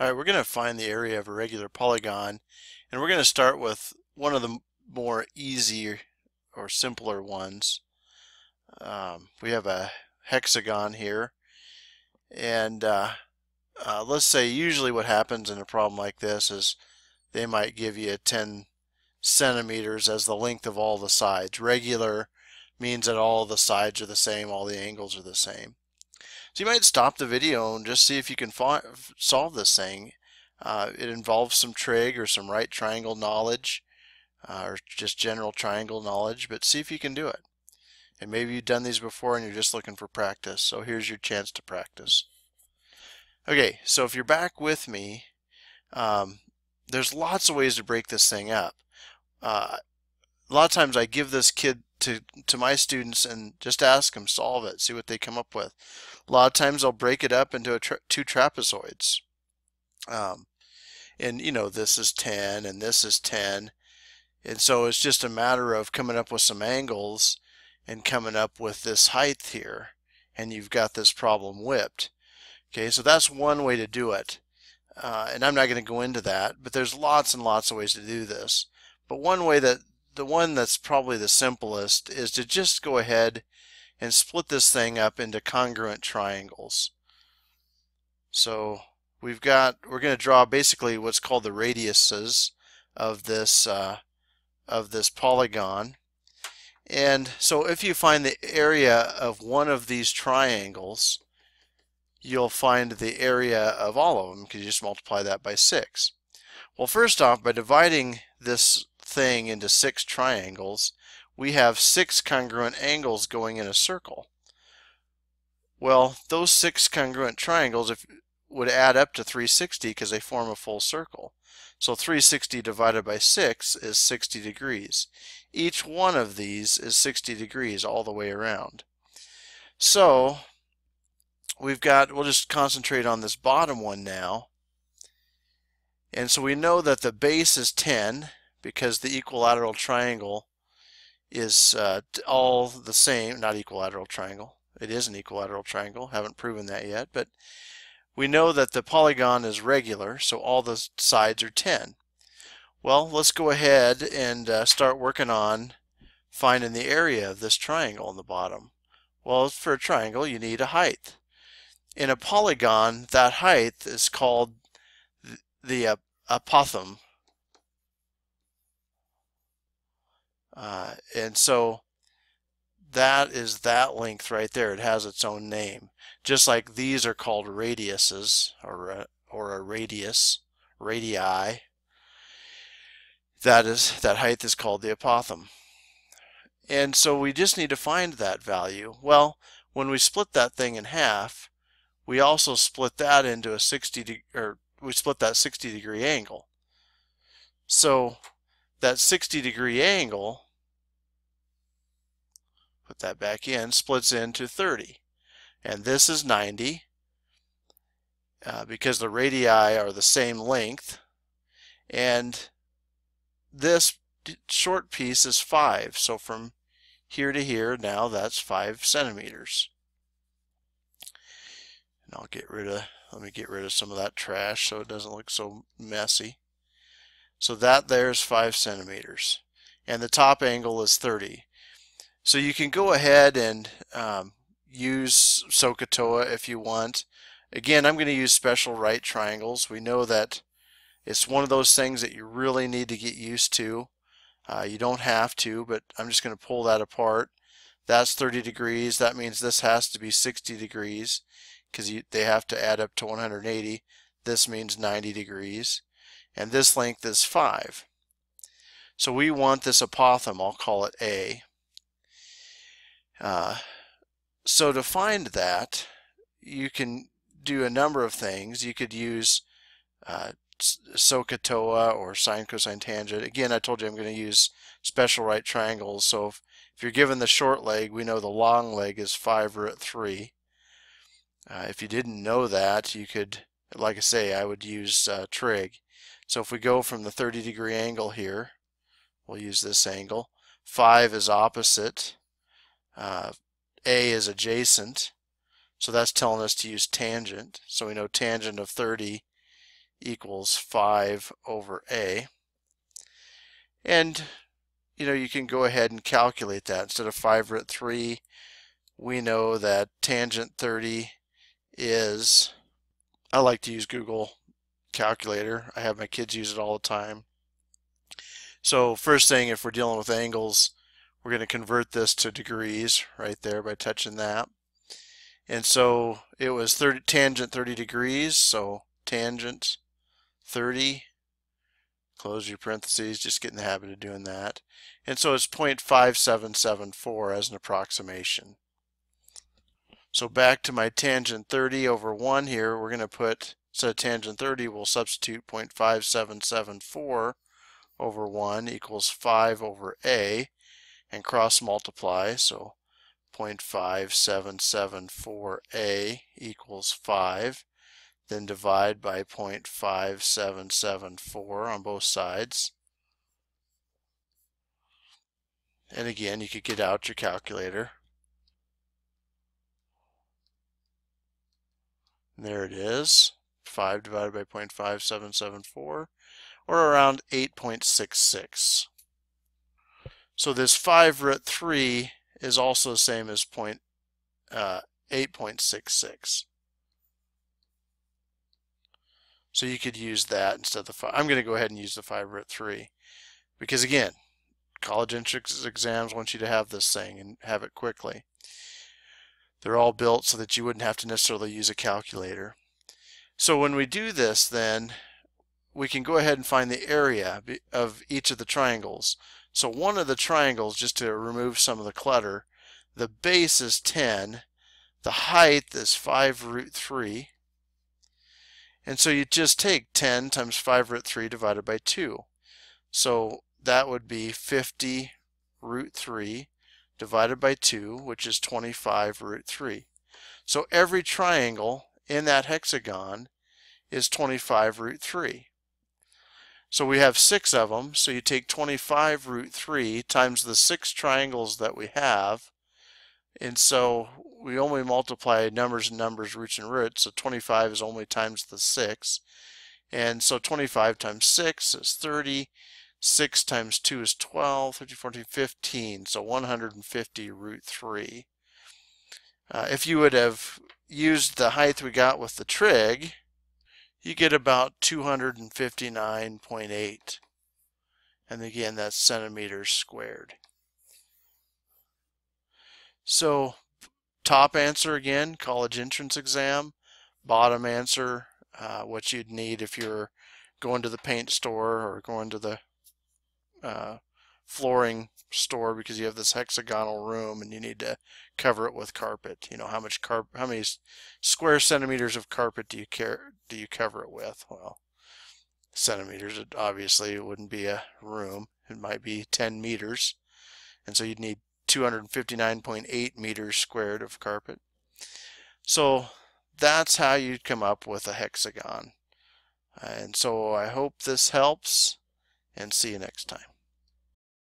Alright, we're going to find the area of a regular polygon and we're going to start with one of the more easy or simpler ones. Um, we have a hexagon here and uh, uh, let's say usually what happens in a problem like this is they might give you 10 centimeters as the length of all the sides. Regular means that all the sides are the same, all the angles are the same. So you might stop the video and just see if you can solve this thing. Uh, it involves some trig or some right triangle knowledge uh, or just general triangle knowledge, but see if you can do it. And maybe you've done these before and you're just looking for practice. So here's your chance to practice. Okay, so if you're back with me, um, there's lots of ways to break this thing up. Uh, a lot of times I give this kid to, to my students and just ask them, solve it, see what they come up with. A lot of times I'll break it up into tra two trapezoids. Um, and you know, this is 10 and this is 10. And so it's just a matter of coming up with some angles and coming up with this height here. And you've got this problem whipped. Okay, so that's one way to do it. Uh, and I'm not going to go into that, but there's lots and lots of ways to do this. But one way that the one that's probably the simplest is to just go ahead and split this thing up into congruent triangles. So we've got, we're going to draw basically what's called the radiuses of this, uh, of this polygon. And so if you find the area of one of these triangles, you'll find the area of all of them because you just multiply that by 6. Well, first off, by dividing this thing into six triangles, we have six congruent angles going in a circle. Well, those six congruent triangles if, would add up to 360 because they form a full circle. So 360 divided by 6 is 60 degrees. Each one of these is 60 degrees all the way around. So we've got, we'll just concentrate on this bottom one now. And so we know that the base is 10 because the equilateral triangle is uh, all the same, not equilateral triangle. It is an equilateral triangle, haven't proven that yet, but we know that the polygon is regular, so all the sides are 10. Well, let's go ahead and uh, start working on finding the area of this triangle on the bottom. Well, for a triangle, you need a height. In a polygon, that height is called the uh, apothem, Uh, and so that is that length right there. It has its own name. Just like these are called radiuses or a, or a radius, radii. That is that height is called the apothem. And so we just need to find that value. Well, when we split that thing in half, we also split that into a 60 de or we split that 60 degree angle. So that 60 degree angle put that back in, splits into 30. And this is 90 uh, because the radii are the same length. And this short piece is 5. So from here to here, now that's 5 centimeters. And I'll get rid of, let me get rid of some of that trash so it doesn't look so messy. So that there's 5 centimeters. And the top angle is 30. So you can go ahead and um, use SOHCAHTOA if you want. Again, I'm going to use special right triangles. We know that it's one of those things that you really need to get used to. Uh, you don't have to, but I'm just going to pull that apart. That's 30 degrees. That means this has to be 60 degrees because they have to add up to 180. This means 90 degrees. And this length is 5. So we want this apothem. I'll call it A. Uh, so to find that, you can do a number of things. You could use uh, SOHCAHTOA or sine, cosine, tangent. Again, I told you I'm going to use special right triangles. So if, if, you're given the short leg, we know the long leg is 5 root 3. Uh, if you didn't know that, you could, like I say, I would use uh, trig. So if we go from the 30 degree angle here, we'll use this angle. 5 is opposite. Uh, A is adjacent, so that's telling us to use tangent. So we know tangent of 30 equals 5 over a. And you know, you can go ahead and calculate that. Instead of 5 root 3, we know that tangent 30 is, I like to use Google Calculator. I have my kids use it all the time. So first thing, if we're dealing with angles, we're going to convert this to degrees right there by touching that. And so it was 30, tangent 30 degrees, so tangent 30 Close your parentheses, just get in the habit of doing that. And so it's 0.5774 as an approximation. So back to my tangent 30 over 1 here, we're going to put, instead of tangent 30, we'll substitute 0.5774 over 1 equals 5 over a, and cross multiply, so 0.5774a equals 5 then divide by 0.5774 on both sides. And again, you could get out your calculator. And there it is, 5 divided by 0.5774, or around 8.66. So this 5 root 3 is also the same as point, uh, 8.66. So you could use that instead of the 5. I'm going to go ahead and use the 5 root 3. Because again, college entrance exams want you to have this thing and have it quickly. They're all built so that you wouldn't have to necessarily use a calculator. So when we do this then, we can go ahead and find the area of each of the triangles. So one of the triangles, just to remove some of the clutter, the base is 10, the height is 5 root 3, and so you just take 10 times 5 root 3 divided by 2. So that would be 50 root 3 divided by 2, which is 25 root 3. So every triangle in that hexagon is 25 root 3. So we have six of them, so you take 25 root 3 times the six triangles that we have, and so we only multiply numbers and numbers, roots and roots. So 25 is only times the 6. And so 25 times 6 is 30. 6 times 2 is 12. 13, 14, 15. So 150 root 3. Uh, if you would have used the height we got with the trig, you get about 259.8. And again, that's centimeters squared. So top answer again, college entrance exam. Bottom answer, uh, what you'd need if you're going to the paint store or going to the uh, flooring store because you have this hexagonal room and you need to cover it with carpet. You know how much carp, how many square centimeters of carpet do you care do you cover it with? Well, centimeters. It obviously wouldn't be a room. It might be 10 meters, and so you'd need 259.8 meters squared of carpet. So that's how you'd come up with a hexagon. And so I hope this helps and see you next time.